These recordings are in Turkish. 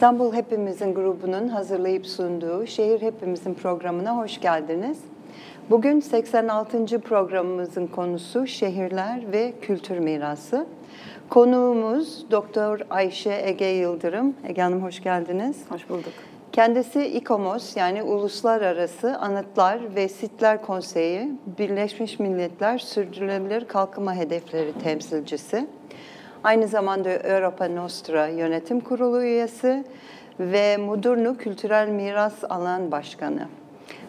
İstanbul Hepimizin grubunun hazırlayıp sunduğu Şehir Hepimizin programına hoş geldiniz. Bugün 86. programımızın konusu şehirler ve kültür mirası. Konuğumuz Doktor Ayşe Ege Yıldırım. Ege Hanım hoş geldiniz. Hoş bulduk. Kendisi İKOMOS yani Uluslararası Anıtlar ve Sitler Konseyi Birleşmiş Milletler Sürdürülebilir Kalkınma Hedefleri temsilcisi. Aynı zamanda Europa Nostra Yönetim Kurulu üyesi ve Mudurnu Kültürel Miras Alan Başkanı.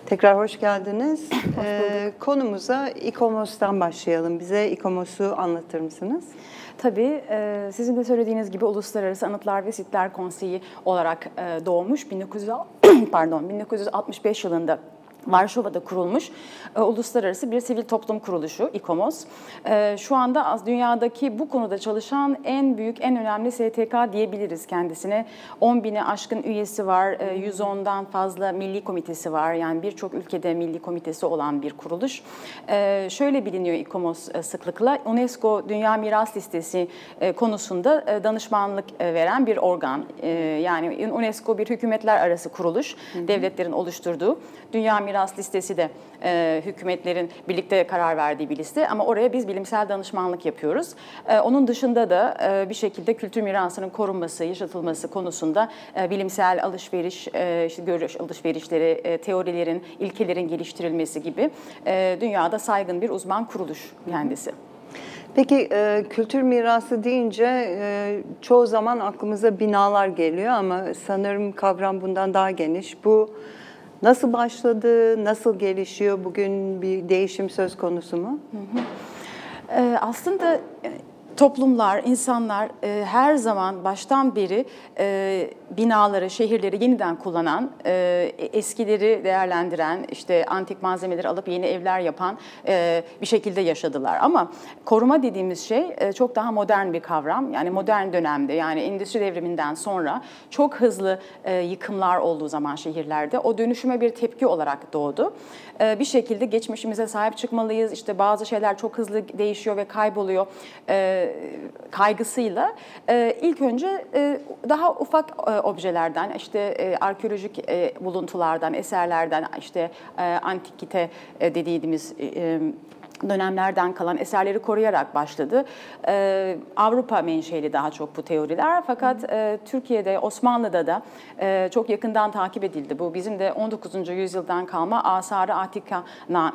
Tekrar hoş geldiniz. Hoş ee, konumuza İKOMOS'tan başlayalım. Bize İKOMOS'u anlatır mısınız? Tabii e, sizin de söylediğiniz gibi Uluslararası Anıtlar ve Sitler Konseyi olarak e, doğmuş 1900 pardon 1965 yılında Varşova'da kurulmuş e, uluslararası bir sivil toplum kuruluşu İKOMOS. E, şu anda dünyadaki bu konuda çalışan en büyük, en önemli STK diyebiliriz kendisine. 10 bini aşkın üyesi var, e, 110'dan fazla milli komitesi var. Yani birçok ülkede milli komitesi olan bir kuruluş. E, şöyle biliniyor İKOMOS e, sıklıkla, UNESCO Dünya Miras Listesi e, konusunda e, danışmanlık e, veren bir organ. E, yani UNESCO bir hükümetler arası kuruluş, hı hı. devletlerin oluşturduğu Dünya Miras miras listesi de e, hükümetlerin birlikte karar verdiği bir liste ama oraya biz bilimsel danışmanlık yapıyoruz. E, onun dışında da e, bir şekilde kültür mirasının korunması, yaşatılması konusunda e, bilimsel alışveriş, e, işte görüş alışverişleri, e, teorilerin, ilkelerin geliştirilmesi gibi e, dünyada saygın bir uzman kuruluş kendisi. Peki e, kültür mirası deyince e, çoğu zaman aklımıza binalar geliyor ama sanırım kavram bundan daha geniş. Bu Nasıl başladı, nasıl gelişiyor? Bugün bir değişim söz konusu mu? Hı hı. Ee, aslında toplumlar, insanlar e, her zaman baştan beri e, binaları, şehirleri yeniden kullanan, e, eskileri değerlendiren, işte antik malzemeleri alıp yeni evler yapan e, bir şekilde yaşadılar. Ama koruma dediğimiz şey e, çok daha modern bir kavram. Yani modern dönemde, yani endüstri devriminden sonra çok hızlı e, yıkımlar olduğu zaman şehirlerde o dönüşüme bir tepki olarak doğdu. E, bir şekilde geçmişimize sahip çıkmalıyız. İşte bazı şeyler çok hızlı değişiyor ve kayboluyor. E, kaygısıyla e, ilk önce e, daha ufak e, objelerden, işte e, arkeolojik e, buluntulardan, eserlerden, işte e, antikite dediğimiz dönemlerden kalan eserleri koruyarak başladı. Ee, Avrupa menşeli daha çok bu teoriler fakat e, Türkiye'de, Osmanlı'da da e, çok yakından takip edildi. Bu bizim de 19. yüzyıldan kalma Asar-ı Atika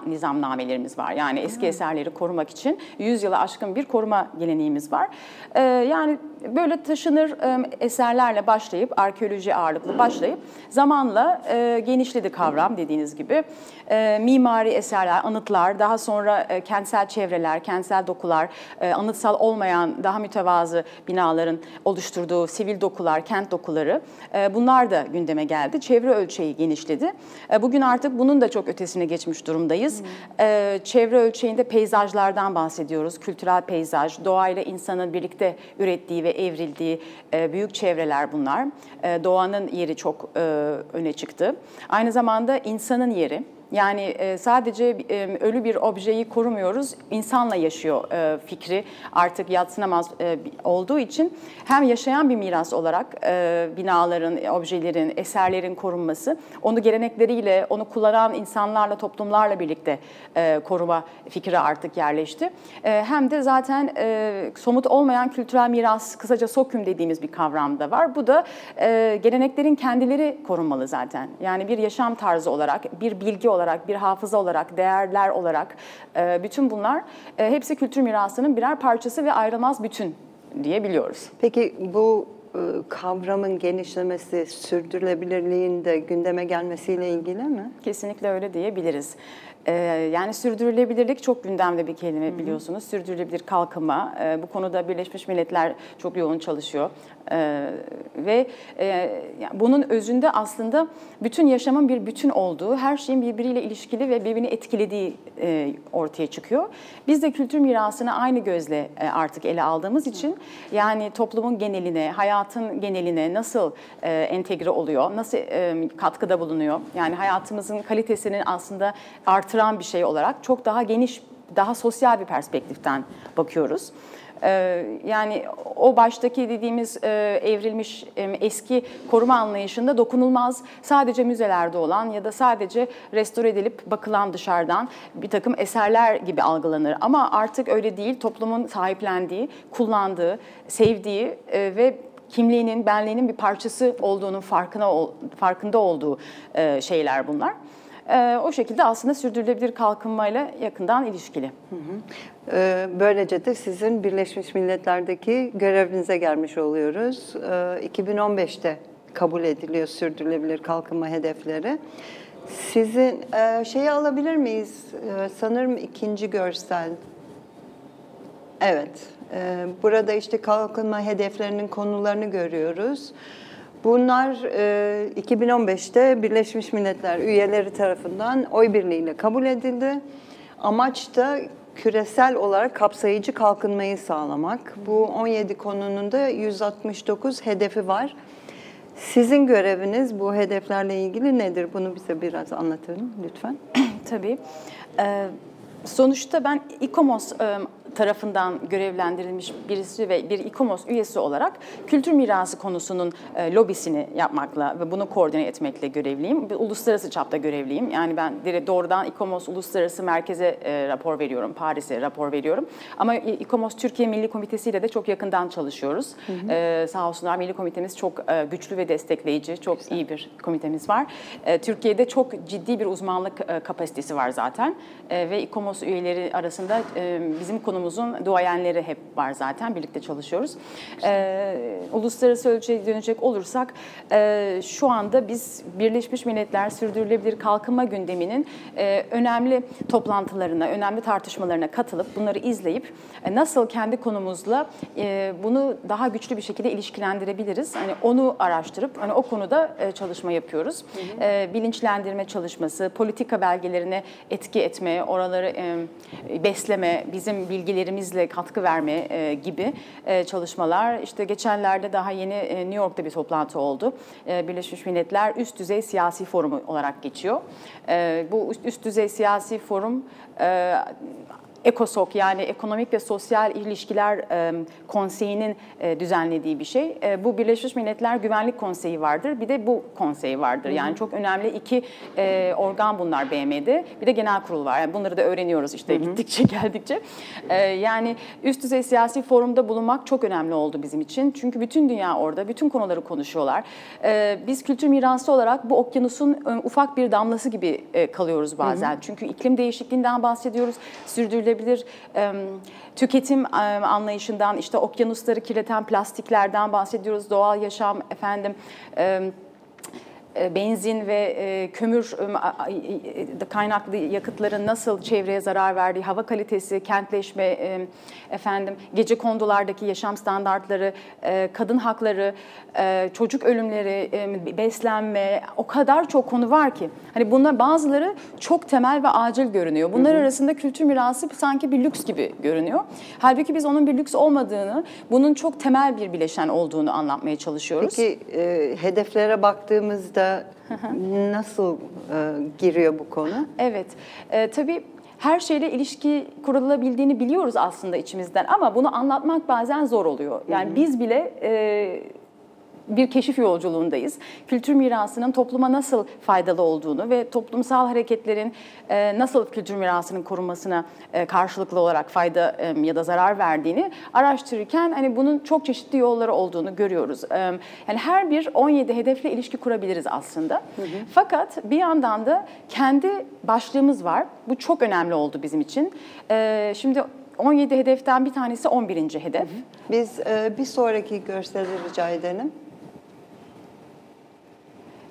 nizamnamelerimiz var. Yani eski Hı. eserleri korumak için 100 yıla aşkın bir koruma geleneğimiz var. E, yani böyle taşınır e, eserlerle başlayıp, arkeoloji ağırlıklı başlayıp zamanla e, genişledi kavram dediğiniz gibi. Mimari eserler, anıtlar, daha sonra e, kentsel çevreler, kentsel dokular, anıtsal olmayan daha mütevazı binaların oluşturduğu sivil dokular, kent dokuları bunlar da gündeme geldi. Çevre ölçeği genişledi. Bugün artık bunun da çok ötesine geçmiş durumdayız. Hmm. Çevre ölçeğinde peyzajlardan bahsediyoruz. Kültürel peyzaj, doğayla insanın birlikte ürettiği ve evrildiği e, büyük çevreler bunlar. E, doğanın yeri çok e, öne çıktı. Aynı zamanda insanın yeri. Yani e, sadece e, ölü bir objeyi korumuyoruz, insanla yaşıyor e, fikri artık yatsınamaz olduğu için hem yaşayan bir miras olarak binaların, objelerin, eserlerin korunması, onu gelenekleriyle, onu kullanan insanlarla, toplumlarla birlikte koruma fikri artık yerleşti. Hem de zaten somut olmayan kültürel miras, kısaca SOKÜM dediğimiz bir kavram da var. Bu da geleneklerin kendileri korunmalı zaten. Yani bir yaşam tarzı olarak, bir bilgi olarak, olarak, bir hafıza olarak, değerler olarak e, bütün bunlar e, hepsi kültür mirasının birer parçası ve ayrılmaz bütün diyebiliyoruz. Peki bu e, kavramın genişlemesi, sürdürülebilirliğin de gündeme gelmesiyle ilgili mi? Kesinlikle öyle diyebiliriz. Yani sürdürülebilirlik çok gündemde bir kelime biliyorsunuz. Sürdürülebilir kalkınma. Bu konuda Birleşmiş Milletler çok yoğun çalışıyor. Ee, ve e, bunun özünde aslında bütün yaşamın bir bütün olduğu, her şeyin birbiriyle ilişkili ve birbirini etkilediği e, ortaya çıkıyor. Biz de kültür mirasını aynı gözle e, artık ele aldığımız için yani toplumun geneline, hayatın geneline nasıl e, entegre oluyor, nasıl e, katkıda bulunuyor? Yani hayatımızın kalitesini aslında artıran bir şey olarak çok daha geniş, daha sosyal bir perspektiften bakıyoruz. Yani o baştaki dediğimiz evrilmiş eski koruma anlayışında dokunulmaz sadece müzelerde olan ya da sadece restore edilip bakılan dışarıdan bir takım eserler gibi algılanır. Ama artık öyle değil. Toplumun sahiplendiği, kullandığı, sevdiği ve kimliğinin, benliğinin bir parçası olduğunun farkına farkında olduğu e, şeyler bunlar. E, o şekilde aslında sürdürülebilir kalkınmayla yakından ilişkili. Hı hı. E, böylece de sizin Birleşmiş Milletler'deki görevinize gelmiş oluyoruz. 2015'te kabul ediliyor sürdürülebilir kalkınma hedefleri. Sizin şeyi alabilir miyiz? Sanırım ikinci görsel. Evet. Ee, burada işte kalkınma hedeflerinin konularını görüyoruz. Bunlar 2015'te e, Birleşmiş Milletler üyeleri tarafından oy birliğiyle kabul edildi. Amaç da küresel olarak kapsayıcı kalkınmayı sağlamak. Bu 17 konunun da 169 hedefi var. Sizin göreviniz bu hedeflerle ilgili nedir? Bunu bize biraz anlatın lütfen. Tabii. Ee, sonuçta ben İKOMOS tarafından görevlendirilmiş birisi ve bir İKOMOS üyesi olarak kültür mirası konusunun e, lobisini yapmakla ve bunu koordine etmekle görevliyim. Bir uluslararası çapta görevliyim. Yani ben doğrudan İKOMOS Uluslararası Merkeze e, rapor veriyorum, Paris'e rapor veriyorum. Ama İKOMOS Türkiye Milli Komitesi ile de çok yakından çalışıyoruz. Hı hı. Ee, sağ olsunlar Milli Komitemiz çok e, güçlü ve destekleyici, çok Güzel. iyi bir komitemiz var. E, Türkiye'de çok ciddi bir uzmanlık e, kapasitesi var zaten. E, ve İKOMOS üyeleri arasında e, bizim konumuz kurumumuzun duayenleri hep var zaten. Birlikte çalışıyoruz. Ee, uluslararası ölçüye dönecek olursak e, şu anda biz Birleşmiş Milletler Sürdürülebilir Kalkınma Gündemi'nin e, önemli toplantılarına, önemli tartışmalarına katılıp bunları izleyip e, nasıl kendi konumuzla e, bunu daha güçlü bir şekilde ilişkilendirebiliriz. Hani onu araştırıp hani o konuda e, çalışma yapıyoruz. Hı hı. E, bilinçlendirme çalışması, politika belgelerine etki etme, oraları e, besleme, bizim bilgi bilgilerimizle katkı verme e, gibi e, çalışmalar. İşte geçenlerde daha yeni e, New York'ta bir toplantı oldu. E, Birleşmiş Milletler Üst Düzey Siyasi Forumu olarak geçiyor. E, bu üst, üst düzey siyasi forum e, ECOSOC yani Ekonomik ve Sosyal İlişkiler Konseyi'nin düzenlediği bir şey. Bu Birleşmiş Milletler Güvenlik Konseyi vardır. Bir de bu konsey vardır. Yani çok önemli iki organ bunlar BM'de. Bir de genel kurul var. Yani bunları da öğreniyoruz işte gittikçe geldikçe. Yani üst düzey siyasi forumda bulunmak çok önemli oldu bizim için. Çünkü bütün dünya orada, bütün konuları konuşuyorlar. Biz kültür mirası olarak bu okyanusun e, ufak bir damlası gibi kalıyoruz bazen. Çünkü iklim değişikliğinden bahsediyoruz. Sürdürülebilir sürdürülebilir tüketim anlayışından, işte okyanusları kirleten plastiklerden bahsediyoruz, doğal yaşam efendim benzin ve e, kömür e, kaynaklı yakıtların nasıl çevreye zarar verdiği, hava kalitesi, kentleşme, efendim gece kondulardaki yaşam standartları, kadın hakları, çocuk ölümleri, beslenme o kadar çok konu var ki. Hani bunlar bazıları çok temel ve acil görünüyor. Bunlar hı hı. arasında kültür mirası sanki bir lüks gibi görünüyor. Halbuki biz onun bir lüks olmadığını, bunun çok temel bir bileşen olduğunu anlatmaya çalışıyoruz. Peki e, hedeflere baktığımızda nasıl e, giriyor bu konu? Evet, e, tabii her şeyle ilişki kurulabildiğini biliyoruz aslında içimizden ama bunu anlatmak bazen zor oluyor. Yani hı hı. biz bile e, bir keşif yolculuğundayız. Kültür mirasının topluma nasıl faydalı olduğunu ve toplumsal hareketlerin e, nasıl kültür mirasının korunmasına e, karşılıklı olarak fayda e, ya da zarar verdiğini araştırırken hani bunun çok çeşitli yolları olduğunu görüyoruz. Yani her bir 17 hedefle ilişki kurabiliriz aslında. Hı hı. Fakat bir yandan da kendi başlığımız var. Bu çok önemli oldu bizim için. Şimdi 17 hedeften bir tanesi 11. hedef. Biz bir sonraki görseli rica edelim.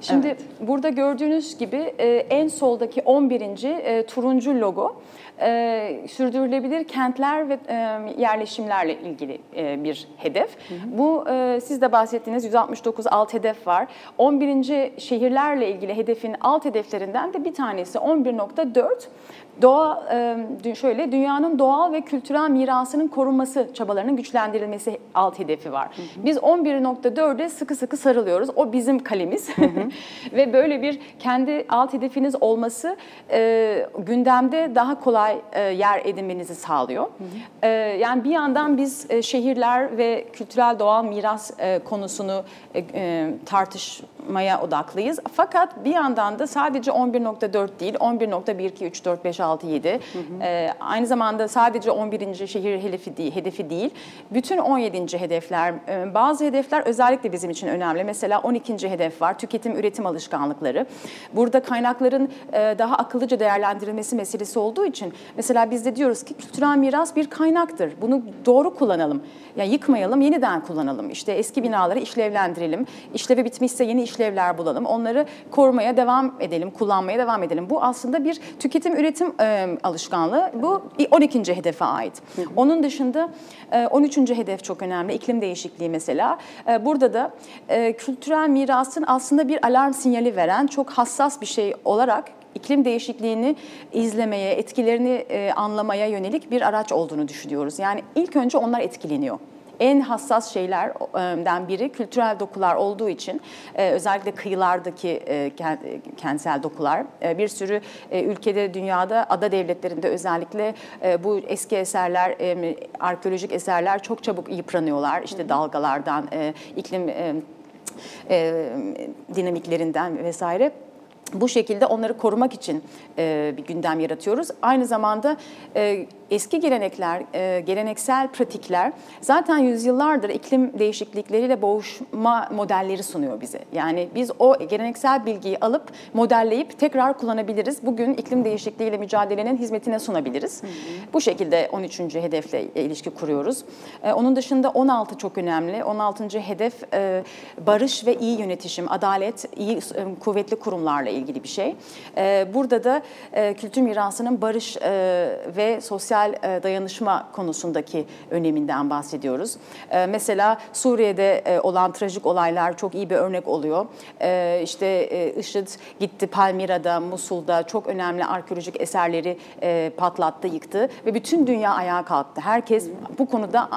Şimdi evet. burada gördüğünüz gibi e, en soldaki 11. E, turuncu logo e, sürdürülebilir kentler ve yerleşimlerle ilgili bir hedef. Hı hı. Bu siz de bahsettiğiniz 169 alt hedef var. 11. şehirlerle ilgili hedefin alt hedeflerinden de bir tanesi 11.4 doğa şöyle dünyanın doğal ve kültürel mirasının korunması çabalarının güçlendirilmesi alt hedefi var. Hı hı. Biz 11.4'e sıkı sıkı sarılıyoruz. O bizim kalemiz. Hı hı. Ve böyle bir kendi alt hedefiniz olması e, gündemde daha kolay e, yer edinmenizi sağlıyor. E, yani bir yandan biz e, şehirler ve kültürel doğal miras e, konusunu e, e, tartışmaya odaklıyız. Fakat bir yandan da sadece 11.4 değil, 11.1, 2, 3, 4, 5, 6, 7 e, aynı zamanda sadece 11. şehir hedefi değil, hedefi değil. Bütün 17. hedefler, e, bazı hedefler özellikle bizim için önemli. Mesela 12. hedef var, tüketim üretim alışkanlıkları. Burada kaynakların e, daha akıllıca değerlendirilmesi meselesi olduğu için mesela biz de diyoruz ki kültürel miras bir kaynaktır. Bunu doğru kullanalım. Yani yıkmayalım, yeniden kullanalım. İşte eski binaları işlevlendirelim. İşlevi bitmişse yeni işlevler bulalım. Onları korumaya devam edelim, kullanmaya devam edelim. Bu aslında bir tüketim üretim e, alışkanlığı. Bu 12. hedefe ait. Onun dışında e, 13. hedef çok önemli. İklim değişikliği mesela. E, burada da e, kültürel mirasın aslında bir alarm sinyali veren çok hassas bir şey olarak iklim değişikliğini izlemeye, etkilerini e, anlamaya yönelik bir araç olduğunu düşünüyoruz. Yani ilk önce onlar etkileniyor en hassas şeylerden biri kültürel dokular olduğu için özellikle kıyılardaki kentsel dokular. Bir sürü ülkede dünyada ada devletlerinde özellikle bu eski eserler arkeolojik eserler çok çabuk yıpranıyorlar. İşte dalgalardan iklim dinamiklerinden vesaire. Bu şekilde onları korumak için bir gündem yaratıyoruz. Aynı zamanda eski gelenekler, e, geleneksel pratikler zaten yüzyıllardır iklim değişiklikleriyle boğuşma modelleri sunuyor bize. Yani biz o geleneksel bilgiyi alıp modelleyip tekrar kullanabiliriz. Bugün iklim değişikliğiyle mücadelenin hizmetine sunabiliriz. Hı hı. Bu şekilde 13. hedefle ilişki kuruyoruz. E, onun dışında 16 çok önemli. 16. hedef e, barış ve iyi yönetişim, adalet, iyi kuvvetli kurumlarla ilgili bir şey. E, burada da e, kültür mirasının barış e, ve sosyal e, dayanışma konusundaki öneminden bahsediyoruz. E, mesela Suriye'de e, olan trajik olaylar çok iyi bir örnek oluyor. İşte IŞİD gitti Palmira'da, Musul'da çok önemli arkeolojik eserleri patlattı, yıktı ve bütün dünya ayağa kalktı. Herkes bu konuda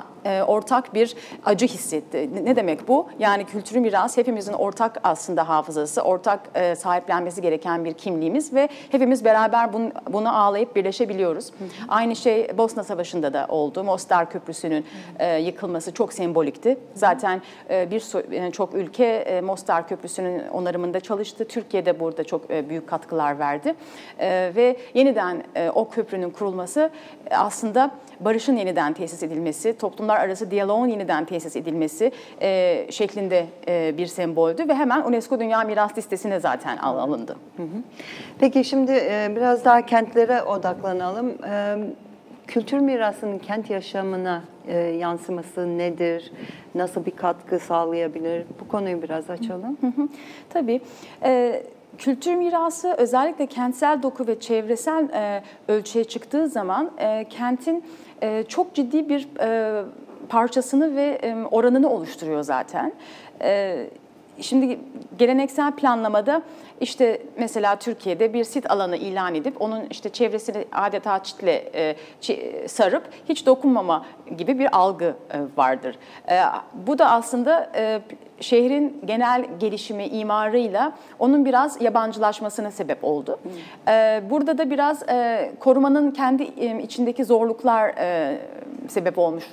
ortak bir acı hissetti. Ne demek bu? Yani kültürü miras hepimizin ortak aslında hafızası, ortak sahiplenmesi gereken bir kimliğimiz ve hepimiz beraber bunu, ağlayıp birleşebiliyoruz. Aynı şey Bosna Savaşı'nda da oldu. Mostar Köprüsü'nün e, yıkılması çok sembolikti. Zaten e, bir yani çok ülke e, Mostar Köprüsü'nün onarımında çalıştı. Türkiye de burada çok e, büyük katkılar verdi. E, ve yeniden e, o köprünün kurulması e, aslında barışın yeniden tesis edilmesi, toplumlar arası diyaloğun yeniden tesis edilmesi e, şeklinde e, bir semboldü ve hemen UNESCO Dünya Miras Listesi'ne zaten alındı. Peki şimdi e, biraz daha kentlere odaklanalım. E, kültür mirasının kent yaşamına e, yansıması nedir? Nasıl bir katkı sağlayabilir? Bu konuyu biraz açalım. Tabii. E, Kültür mirası özellikle kentsel doku ve çevresel e, ölçüye çıktığı zaman e, kentin e, çok ciddi bir e, parçasını ve e, oranını oluşturuyor zaten. E, Şimdi geleneksel planlamada işte mesela Türkiye'de bir sit alanı ilan edip onun işte çevresini adeta çitle e, sarıp hiç dokunmama gibi bir algı e, vardır. E, bu da aslında e, şehrin genel gelişimi, imarıyla onun biraz yabancılaşmasına sebep oldu. Hmm. E, burada da biraz e, korumanın kendi e, içindeki zorluklar sebep olmuş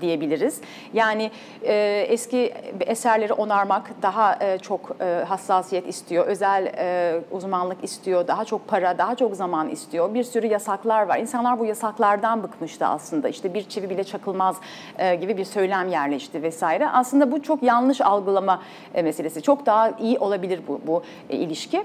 diyebiliriz. Yani e, eski eserleri onarmak daha e, çok e, hassasiyet istiyor, özel uzmanlık istiyor, daha çok para, daha çok zaman istiyor. Bir sürü yasaklar var. İnsanlar bu yasaklardan bıkmıştı aslında. İşte bir çivi bile çakılmaz gibi bir söylem yerleşti vesaire. Aslında bu çok yanlış algılama meselesi. Çok daha iyi olabilir bu, bu ilişki.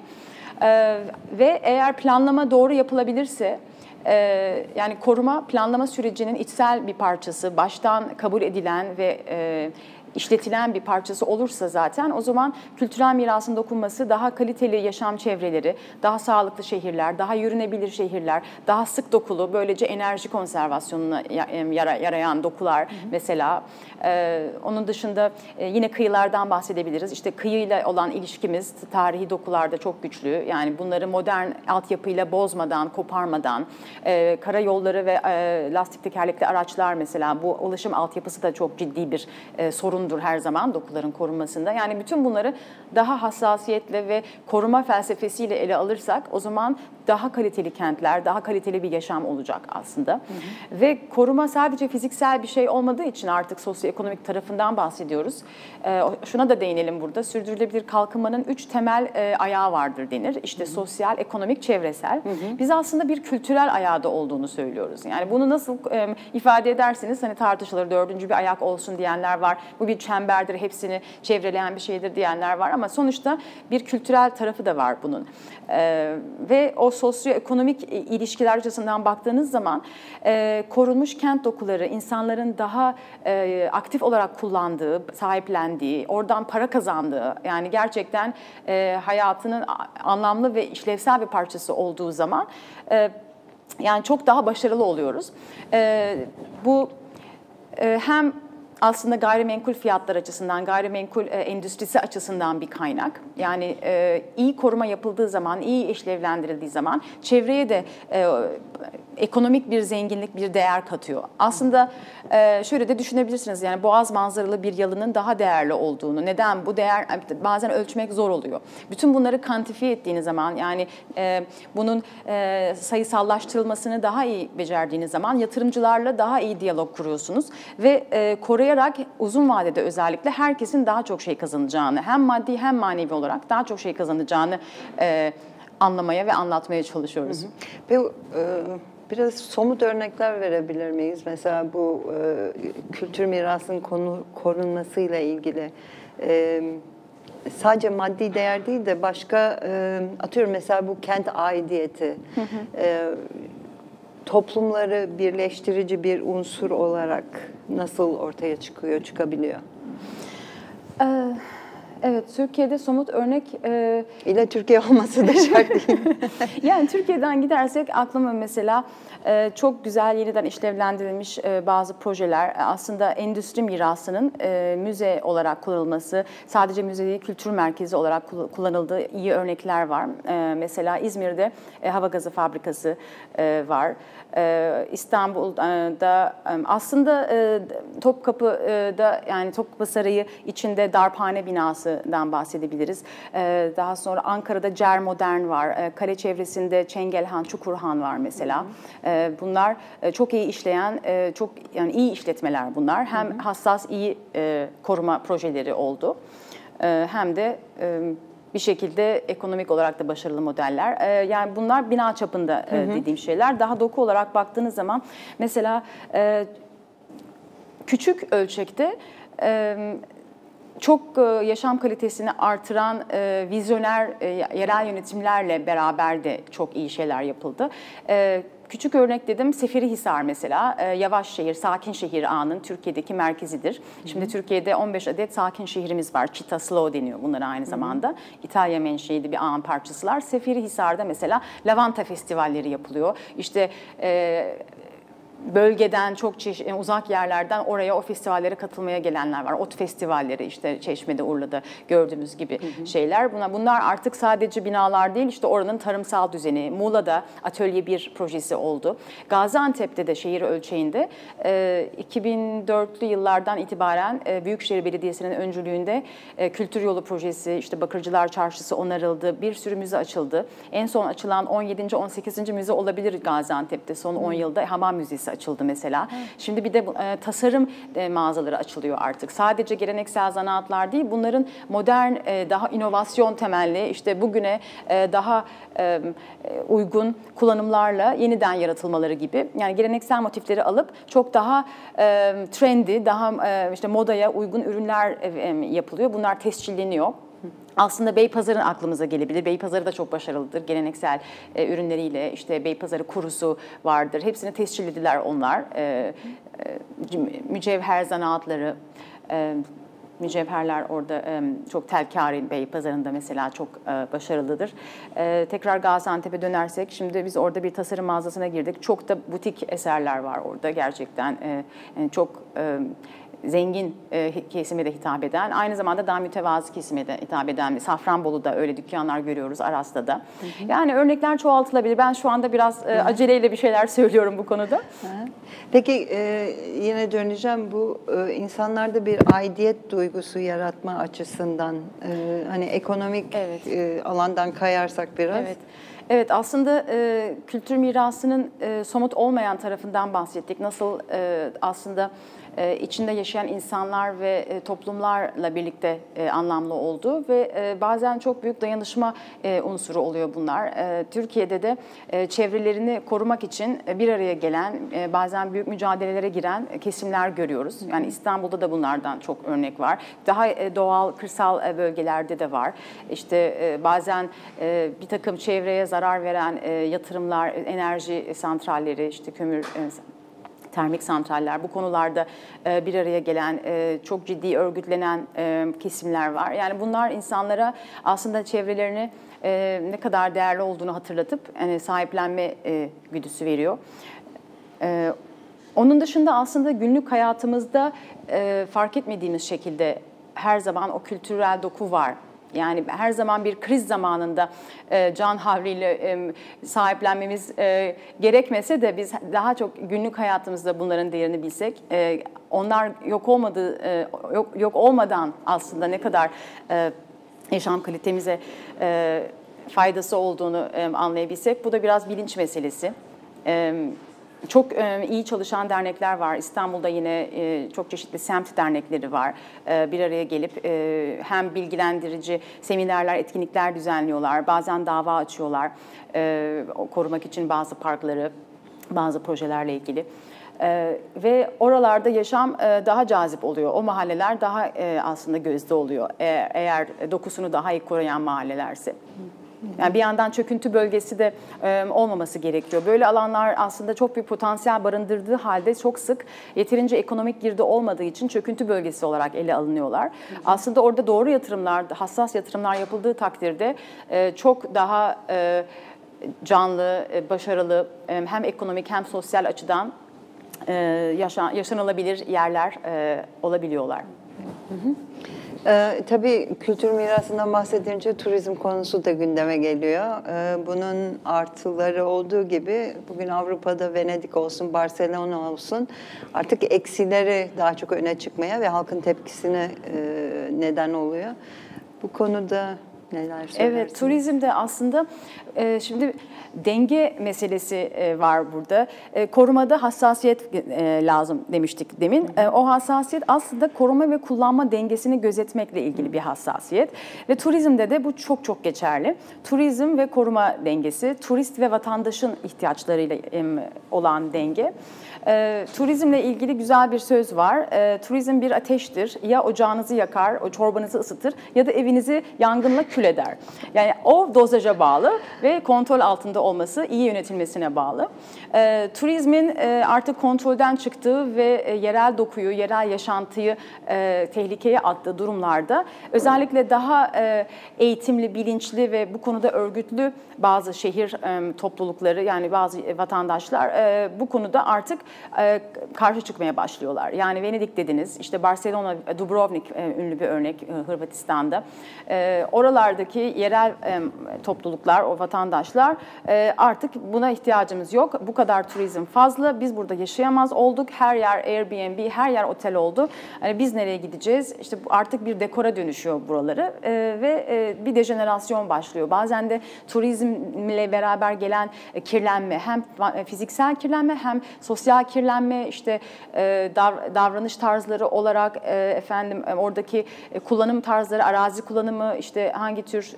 ve eğer planlama doğru yapılabilirse ee, yani koruma planlama sürecinin içsel bir parçası, baştan kabul edilen ve e, işletilen bir parçası olursa zaten o zaman kültürel mirasın dokunması daha kaliteli yaşam çevreleri, daha sağlıklı şehirler, daha yürünebilir şehirler, daha sık dokulu böylece enerji konservasyonuna yarayan dokular hı hı. mesela. Ee, onun dışında e, yine kıyılardan bahsedebiliriz. İşte kıyıyla olan ilişkimiz tarihi dokularda çok güçlü. Yani bunları modern altyapıyla bozmadan, koparmadan, e, karayolları ve e, lastik tekerlekli araçlar mesela bu ulaşım altyapısı da çok ciddi bir e, sorun sorundur her zaman dokuların korunmasında. Yani bütün bunları daha hassasiyetle ve koruma felsefesiyle ele alırsak o zaman daha kaliteli kentler, daha kaliteli bir yaşam olacak aslında. Hı hı. Ve koruma sadece fiziksel bir şey olmadığı için artık sosyoekonomik tarafından bahsediyoruz. E, şuna da değinelim burada. Sürdürülebilir kalkınmanın üç temel e, ayağı vardır denir. İşte hı hı. sosyal, ekonomik, çevresel. Hı hı. Biz aslında bir kültürel ayağı da olduğunu söylüyoruz. Yani bunu nasıl e, ifade edersiniz? Hani tartışılır dördüncü bir ayak olsun diyenler var. Bu bir çemberdir, hepsini çevreleyen bir şeydir diyenler var ama sonuçta bir kültürel tarafı da var bunun. E, ve o sosyoekonomik ilişkiler açısından baktığınız zaman e, korunmuş kent dokuları insanların daha e, aktif olarak kullandığı, sahiplendiği, oradan para kazandığı yani gerçekten e, hayatının anlamlı ve işlevsel bir parçası olduğu zaman e, yani çok daha başarılı oluyoruz. E, bu e, hem aslında gayrimenkul fiyatlar açısından, gayrimenkul e, endüstrisi açısından bir kaynak. Yani e, iyi koruma yapıldığı zaman, iyi işlevlendirildiği zaman çevreye de e, ekonomik bir zenginlik, bir değer katıyor. Aslında e, şöyle de düşünebilirsiniz yani boğaz manzaralı bir yalının daha değerli olduğunu. Neden? Bu değer bazen ölçmek zor oluyor. Bütün bunları kantifiye ettiğiniz zaman yani e, bunun e, sayısallaştırılmasını daha iyi becerdiğiniz zaman yatırımcılarla daha iyi diyalog kuruyorsunuz ve e, koruyarak uzun vadede özellikle herkesin daha çok şey kazanacağını hem maddi hem manevi olarak daha çok şey kazanacağını e, anlamaya ve anlatmaya çalışıyoruz. Hı hı. Ve e, Biraz somut örnekler verebilir miyiz? Mesela bu e, kültür mirasının konu, korunmasıyla ilgili e, sadece maddi değer değil de başka e, atıyorum mesela bu kent aidiyeti E, toplumları birleştirici bir unsur olarak nasıl ortaya çıkıyor, çıkabiliyor? Evet. Evet, Türkiye'de somut örnek... E, İle Türkiye olması da şart değil. yani Türkiye'den gidersek aklıma mesela çok güzel yeniden işlevlendirilmiş e, bazı projeler. Aslında endüstri mirasının e, müze olarak kullanılması, sadece müze değil kültür merkezi olarak kullanıldığı iyi örnekler var. E, mesela İzmir'de e, hava gazı fabrikası e, var. E, İstanbul'da e, aslında e, Topkapı'da yani Topkapı Sarayı içinde darphane binasından bahsedebiliriz. E, daha sonra Ankara'da Cer Modern var. E, kale çevresinde Çengelhan, Çukurhan var mesela. E, bunlar e, çok iyi işleyen, e, çok yani iyi işletmeler bunlar. Hem hı hı. hassas iyi e, koruma projeleri oldu. E, hem de bir şekilde ekonomik olarak da başarılı modeller. Ee, yani bunlar bina çapında e, dediğim şeyler. Daha doku olarak baktığınız zaman mesela küçük ölçekte çok yaşam kalitesini artıran e, vizyoner e, yerel yönetimlerle beraber de çok iyi şeyler yapıldı. E, Küçük örnek dedim Seferihisar mesela e, yavaş şehir, sakin şehir ağının Türkiye'deki merkezidir. Şimdi Hı-hı. Türkiye'de 15 adet sakin şehrimiz var. Città Slow deniyor bunlara aynı zamanda. Hı-hı. İtalya menşeili bir ağın parçasılar. Seferihisar'da mesela lavanta festivalleri yapılıyor. İşte e, bölgeden çok çeşitli uzak yerlerden oraya o festivallere katılmaya gelenler var. Ot festivalleri işte Çeşme'de, Urla'da gördüğümüz gibi hı hı. şeyler. Bunlar, bunlar artık sadece binalar değil işte oranın tarımsal düzeni. Muğla'da Atölye 1 projesi oldu. Gaziantep'te de şehir ölçeğinde e, 2004'lü yıllardan itibaren e, Büyükşehir Belediyesi'nin öncülüğünde e, kültür yolu projesi, işte Bakırcılar Çarşısı onarıldı. Bir sürü müze açıldı. En son açılan 17. 18. müze olabilir Gaziantep'te son 10 yılda Hamam Müzesi açıldı mesela. Evet. Şimdi bir de e, tasarım e, mağazaları açılıyor artık. Sadece geleneksel zanaatlar değil, bunların modern, e, daha inovasyon temelli, işte bugüne e, daha e, uygun kullanımlarla yeniden yaratılmaları gibi. Yani geleneksel motifleri alıp çok daha e, trendy, daha e, işte modaya uygun ürünler e, yapılıyor. Bunlar tescilleniyor. Aslında Beypazarı'nın aklımıza gelebilir. Beypazarı da çok başarılıdır. Geleneksel e, ürünleriyle işte Beypazarı kurusu vardır. Hepsini tescillediler onlar. E, e, mücevher zanaatları, e, mücevherler orada e, çok telkari Beypazarı'nda mesela çok e, başarılıdır. E, tekrar Gaziantep'e dönersek şimdi biz orada bir tasarım mağazasına girdik. Çok da butik eserler var orada gerçekten. E, yani çok e, zengin e, kesime de hitap eden, aynı zamanda daha mütevazı kesime de hitap eden Safranbolu'da öyle dükkanlar görüyoruz, Aras'ta da. Yani örnekler çoğaltılabilir. Ben şu anda biraz e, aceleyle bir şeyler söylüyorum bu konuda. Peki e, yine döneceğim bu e, insanlarda bir aidiyet duygusu yaratma açısından e, hani ekonomik Evet. e, alandan kayarsak biraz. Evet. Evet aslında e, kültür mirasının e, somut olmayan tarafından bahsettik. Nasıl e, aslında e, içinde yaşayan insanlar ve e, toplumlarla birlikte e, anlamlı olduğu ve e, bazen çok büyük dayanışma unsuru oluyor bunlar. Türkiye'de de çevrelerini korumak için bir araya gelen, bazen büyük mücadelelere giren kesimler görüyoruz. Yani İstanbul'da da bunlardan çok örnek var. Daha doğal, kırsal bölgelerde de var. İşte bazen bir takım çevreye zarar veren yatırımlar, enerji santralleri, işte kömür termik santraller bu konularda e, bir araya gelen e, çok ciddi örgütlenen e, kesimler var. Yani bunlar insanlara aslında çevrelerini ne kadar değerli olduğunu hatırlatıp yani sahiplenme güdüsü veriyor. Onun dışında aslında günlük hayatımızda e, fark etmediğimiz şekilde her zaman o kültürel doku var. Yani her zaman bir kriz zamanında e, can havliyle e, sahiplenmemiz e, gerekmese de biz daha çok günlük hayatımızda bunların değerini bilsek, e, onlar yok olmadığı yok yok olmadan aslında ne kadar yaşam kalitemize faydası olduğunu anlayabilsek, bu da biraz bilinç meselesi. Çok e, iyi çalışan dernekler var. İstanbul'da yine e, çok çeşitli semt dernekleri var. E, bir araya gelip e, hem bilgilendirici seminerler, etkinlikler düzenliyorlar. Bazen dava açıyorlar e, korumak için bazı parkları, bazı projelerle ilgili. E, ve oralarda yaşam e, daha cazip oluyor. O mahalleler daha e, aslında gözde oluyor. E, eğer dokusunu daha iyi koruyan mahallelerse. Yani bir yandan çöküntü bölgesi de e, olmaması gerekiyor. Böyle alanlar aslında çok büyük potansiyel barındırdığı halde çok sık yeterince ekonomik girdi olmadığı için çöküntü bölgesi olarak ele alınıyorlar. Aslında orada doğru yatırımlar, hassas yatırımlar yapıldığı takdirde e, çok daha e, canlı, başarılı hem ekonomik hem sosyal açıdan yaşa- yaşanılabilir yerler olabiliyorlar. Ee, tabii kültür mirasından bahsedince turizm konusu da gündeme geliyor. Ee, bunun artıları olduğu gibi bugün Avrupa'da Venedik olsun, Barcelona olsun artık eksileri daha çok öne çıkmaya ve halkın tepkisine e, neden oluyor. Bu konuda neler söylersiniz? Evet, turizmde aslında e, şimdi denge meselesi e, var burada. E, korumada hassasiyet e, lazım demiştik demin. E, o hassasiyet aslında koruma ve kullanma dengesini gözetmekle ilgili bir hassasiyet. Ve turizmde de bu çok çok geçerli. Turizm ve koruma dengesi, turist ve vatandaşın ihtiyaçlarıyla em, olan denge. E, turizmle ilgili güzel bir söz var. E, turizm bir ateştir. Ya ocağınızı yakar, o çorbanızı ısıtır ya da evinizi yangınla kül eder. Yani o dozaja bağlı ve kontrol altında olması iyi yönetilmesine bağlı. E, turizmin e, artık kontrolden çıktığı ve e, yerel dokuyu, yerel yaşantıyı e, tehlikeye attığı durumlarda özellikle daha e, eğitimli, bilinçli ve bu konuda örgütlü bazı şehir e, toplulukları yani bazı vatandaşlar e, bu konuda artık e, karşı çıkmaya başlıyorlar. Yani Venedik dediniz, işte Barcelona, Dubrovnik e, ünlü bir örnek e, Hırvatistan'da. E, oralardaki yerel e, topluluklar, o vatandaşlar e, artık buna ihtiyacımız yok. Bu kadar turizm fazla, biz burada yaşayamaz olduk. Her yer Airbnb, her yer otel oldu. Hani biz nereye gideceğiz? İşte artık bir dekora dönüşüyor buraları e, ve e, bir dejenerasyon başlıyor. Bazen de turizmle beraber gelen e, kirlenme, hem fa- fiziksel kirlenme hem sosyal kirlenme, işte e, dav- davranış tarzları olarak e, efendim e, oradaki kullanım tarzları, arazi kullanımı, işte hangi tür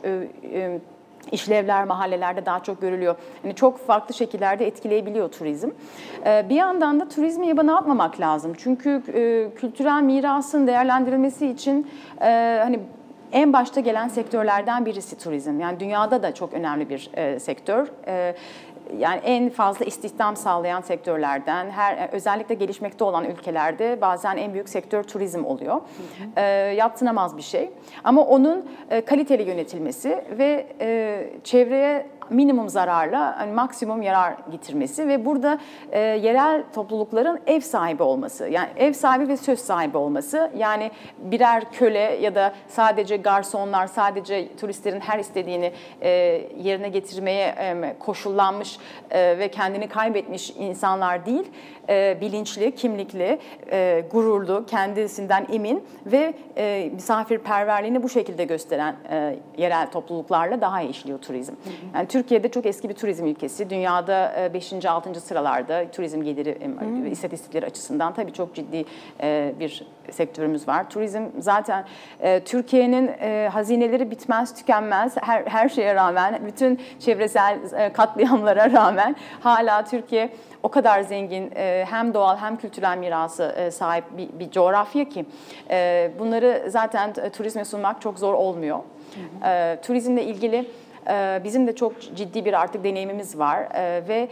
işlevler mahallelerde daha çok görülüyor. Yani çok farklı şekillerde etkileyebiliyor turizm. Bir yandan da turizmi yabana atmamak lazım. Çünkü kültürel mirasın değerlendirilmesi için hani en başta gelen sektörlerden birisi turizm. Yani dünyada da çok önemli bir sektör. Yani en fazla istihdam sağlayan sektörlerden, her özellikle gelişmekte olan ülkelerde bazen en büyük sektör turizm oluyor. Hı hı. E, yaptınamaz bir şey. Ama onun e, kaliteli yönetilmesi ve e, çevreye minimum zararla hani maksimum yarar getirmesi ve burada e, yerel toplulukların ev sahibi olması. Yani ev sahibi ve söz sahibi olması. Yani birer köle ya da sadece garsonlar, sadece turistlerin her istediğini e, yerine getirmeye e, koşullanmış e, ve kendini kaybetmiş insanlar değil e, bilinçli, kimlikli, e, gururlu, kendisinden emin ve e, misafirperverliğini bu şekilde gösteren e, yerel topluluklarla daha iyi işliyor turizm. Yani Türkiye'de çok eski bir turizm ülkesi. Dünyada 5. E, 6. sıralarda turizm geliri e, istatistikleri açısından tabii çok ciddi e, bir sektörümüz var. Turizm zaten Türkiye'nin hazineleri bitmez tükenmez her, her şeye rağmen bütün çevresel katliamlara rağmen hala Türkiye o kadar zengin hem doğal hem kültürel mirası sahip bir, bir coğrafya ki bunları zaten turizme sunmak çok zor olmuyor. Hı hı. Turizmle ilgili Bizim de çok ciddi bir artık deneyimimiz var ve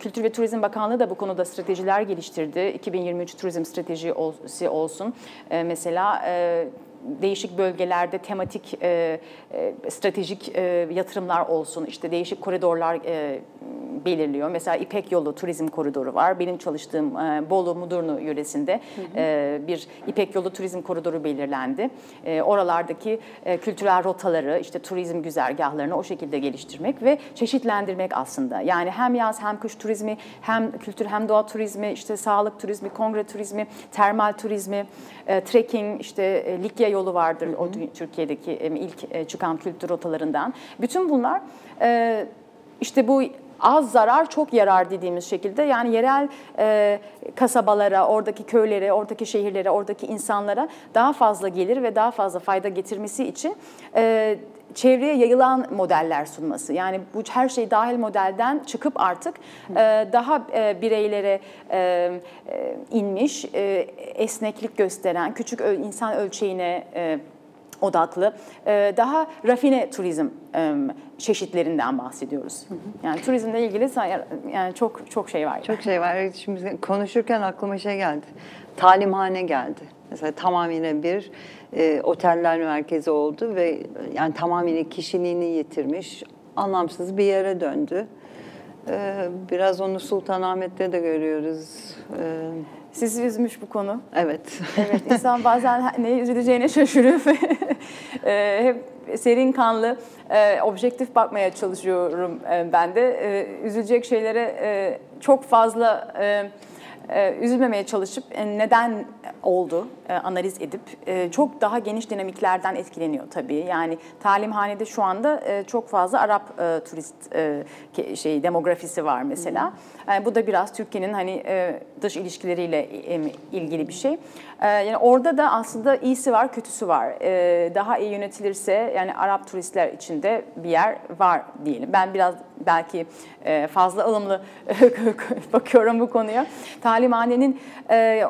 Kültür ve Turizm Bakanlığı da bu konuda stratejiler geliştirdi. 2023 turizm stratejisi olsun. Mesela değişik bölgelerde tematik e, e, stratejik e, yatırımlar olsun, işte değişik koridorlar e, belirliyor. Mesela İpek Yolu Turizm Koridoru var. Benim çalıştığım e, Bolu Mudurnu yöresinde hı hı. E, bir İpek Yolu Turizm Koridoru belirlendi. E, oralardaki e, kültürel rotaları, işte turizm güzergahlarını o şekilde geliştirmek ve çeşitlendirmek aslında. Yani hem yaz hem kış turizmi, hem kültür hem doğa turizmi, işte sağlık turizmi, kongre turizmi, termal turizmi, e, trekking, işte e, Likya yolu vardır hı hı. o Türkiye'deki e, ilk e, çıkan kültür rotalarından. Bütün bunlar e, işte bu az zarar çok yarar dediğimiz şekilde yani yerel e, kasabalara, oradaki köylere, oradaki şehirlere, oradaki insanlara daha fazla gelir ve daha fazla fayda getirmesi için e, çevreye yayılan modeller sunması. Yani bu her şey dahil modelden çıkıp artık e, daha e, bireylere e, e, inmiş, e, esneklik gösteren, küçük insan ölçeğine e, odaklı e, daha rafine turizm çeşitlerinden bahsediyoruz. Yani turizmle ilgili yani çok çok şey var. Çok şey var. Şimdi konuşurken aklıma şey geldi. Talimhane geldi. Mesela tamamıyla bir e, oteller merkezi oldu ve yani tamamıyla kişiliğini yitirmiş, anlamsız bir yere döndü. E, biraz onu Sultanahmet'te de görüyoruz. E, sizi üzmüş bu konu. Evet. Evet, insan bazen ne üzüleceğine şaşırıyor e, hep serin kanlı, e, objektif bakmaya çalışıyorum e, ben de. E, üzülecek şeylere e, çok fazla... E, e, üzülmemeye çalışıp e, neden oldu e, analiz edip e, çok daha geniş dinamiklerden etkileniyor tabii. Yani talimhanede şu anda e, çok fazla Arap e, turist e, şey demografisi var mesela. Yani bu da biraz Türkiye'nin hani e, dış ilişkileriyle e, ilgili bir şey. E, yani orada da aslında iyisi var, kötüsü var. E, daha iyi yönetilirse yani Arap turistler için de bir yer var diyelim. Ben biraz belki e, fazla ılımlı bakıyorum bu konuya. Talimhanenin e,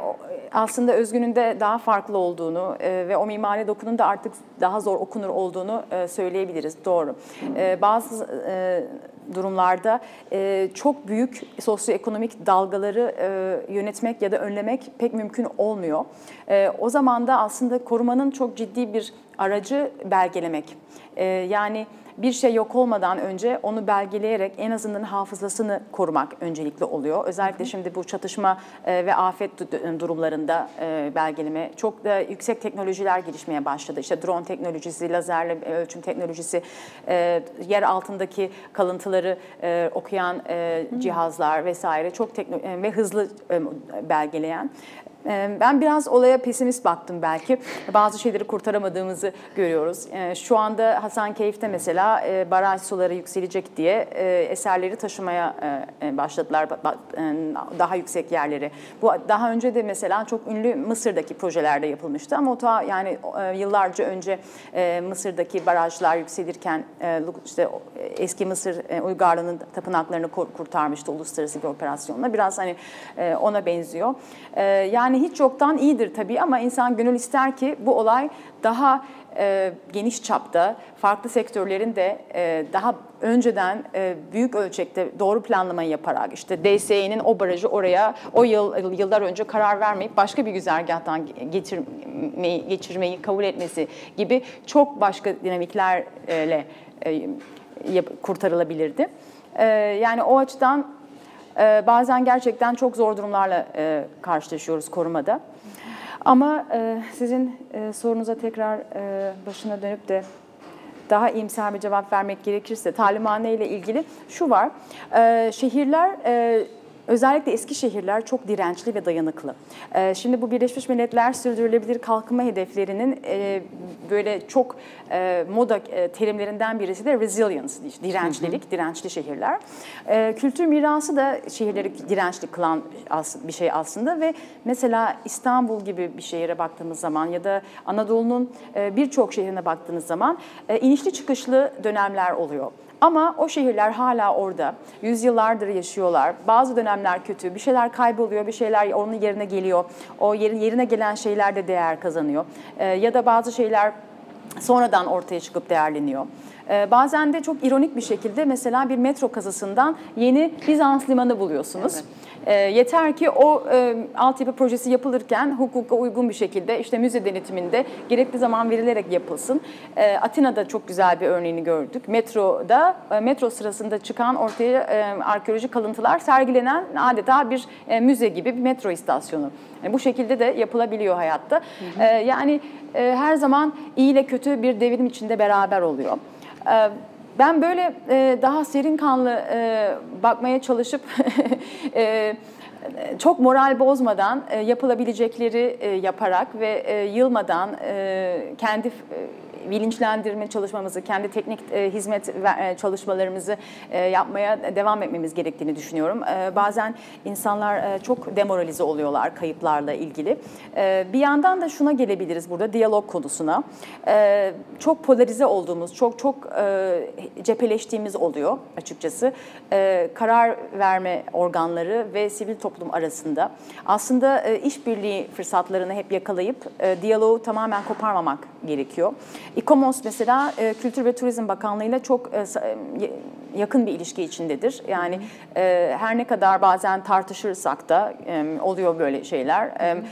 aslında özgününde daha farklı olduğunu e, ve o mimari dokunun da artık daha zor okunur olduğunu söyleyebiliriz. Doğru. Bazı durumlarda çok büyük sosyoekonomik dalgaları yönetmek ya da önlemek pek mümkün olmuyor. O zaman da aslında korumanın çok ciddi bir aracı belgelemek. Yani bir şey yok olmadan önce onu belgeleyerek en azından hafızasını korumak öncelikli oluyor. Özellikle şimdi bu çatışma e, ve afet durumlarında e, belgeleme çok da yüksek teknolojiler gelişmeye başladı. İşte drone teknolojisi, lazerle ölçüm teknolojisi, e, yer altındaki kalıntıları okuyan cihazlar vesaire çok ve hızlı belgeleyen. Ben biraz olaya pesimist baktım belki. Bazı şeyleri kurtaramadığımızı görüyoruz. Şu anda Hasankeyf'te mesela baraj suları yükselecek diye eserleri taşımaya başladılar daha yüksek yerleri. Bu daha önce de mesela çok ünlü Mısır'daki projelerde yapılmıştı ama o ta yani yıllarca önce Mısır'daki barajlar yükselirken işte eski Mısır uygarlığının tapınaklarını kurtarmıştı uluslararası bir operasyonla. Biraz hani ona benziyor. Yani yani hiç yoktan iyidir tabii ama insan gönül ister ki bu olay daha e, geniş çapta farklı sektörlerin de e, daha önceden e, büyük ölçekte doğru planlamayı yaparak işte DSE'nin o barajı oraya o yıl yıllar önce karar vermeyip başka bir güzergahtan getirmeyi geçirmeyi kabul etmesi gibi çok başka dinamiklerle e, kurtarılabilirdi. E, yani o açıdan e, bazen gerçekten çok zor durumlarla e, karşılaşıyoruz korumada. Ama e, sizin e, sorunuza tekrar başına dönüp de daha iyimser bir cevap vermek gerekirse talimhane ile ilgili şu var. E, şehirler Özellikle eski şehirler çok dirençli ve dayanıklı. Ee, şimdi bu Birleşmiş Milletler Sürdürülebilir Kalkınma Hedeflerinin e, böyle çok e, moda e, terimlerinden birisi de resilience, dirençlilik, dirençli şehirler. Kültür mirası da şehirleri dirençli kılan bir şey aslında ve mesela İstanbul gibi bir şehire baktığımız zaman ya da Anadolu'nun birçok şehrine baktığınız zaman inişli çıkışlı dönemler oluyor. Ama o şehirler hala orada. Yüzyıllardır yaşıyorlar. Bazı dönemler kötü. Bir şeyler kayboluyor, bir şeyler onun yerine geliyor. O yerine gelen şeyler de değer kazanıyor. Ee, ya da bazı şeyler sonradan ortaya çıkıp değerleniyor. Ee, bazen de çok ironik bir şekilde mesela bir metro kazasından yeni Bizans limanı buluyorsunuz. Evet. E, yeter ki o e, altyapı projesi yapılırken hukuka uygun bir şekilde işte müze denetiminde gerekli zaman verilerek yapılsın. E, Atina'da çok güzel bir örneğini gördük. Metroda, e, metro sırasında çıkan ortaya e, arkeolojik kalıntılar sergilenen adeta bir e, müze gibi bir metro istasyonu. Yani bu şekilde de yapılabiliyor hayatta. Hı hı. E, yani e, her zaman iyi ile kötü bir devrim içinde beraber oluyor. E, ben böyle e, daha serin kanlı e, bakmaya çalışıp e, çok moral bozmadan e, yapılabilecekleri e, yaparak ve e, yılmadan e, kendi e, bilinçlendirme çalışmamızı, kendi teknik e, hizmet e, çalışmalarımızı e, yapmaya devam etmemiz gerektiğini düşünüyorum. E, bazen insanlar e, çok demoralize oluyorlar kayıplarla ilgili. E, bir yandan da şuna gelebiliriz burada diyalog konusuna. E, çok polarize olduğumuz, çok çok e, cepheleştiğimiz oluyor açıkçası. E, karar verme organları ve sivil toplum arasında. Aslında e, işbirliği fırsatlarını hep yakalayıp e, diyaloğu tamamen koparmamak gerekiyor. İKOMOS mesela e, Kültür ve Turizm Bakanlığı ile çok e, e, yakın bir ilişki içindedir. Yani e, her ne kadar bazen tartışırsak da e, oluyor böyle şeyler. E,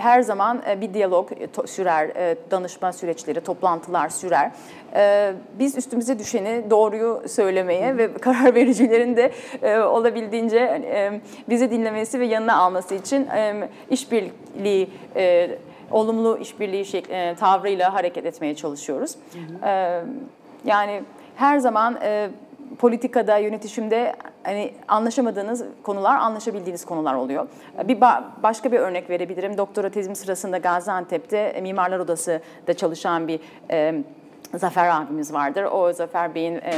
her zaman e, bir diyalog e, sürer, e, danışma süreçleri, toplantılar sürer. E, biz üstümüze düşeni doğruyu söylemeye ve karar vericilerin de e, olabildiğince e, bizi dinlemesi ve yanına alması için e, işbirliği e, olumlu işbirliği şekli, e, tavrıyla hareket etmeye çalışıyoruz. Hı hı. E, yani her zaman e, politikada, yönetişimde hani anlaşamadığınız konular, anlaşabildiğiniz konular oluyor. Bir ba- başka bir örnek verebilirim. Doktora tezim sırasında Gaziantep'te Mimarlar Odası'da çalışan bir e, Zafer abimiz vardır. O Zafer Bey'in e,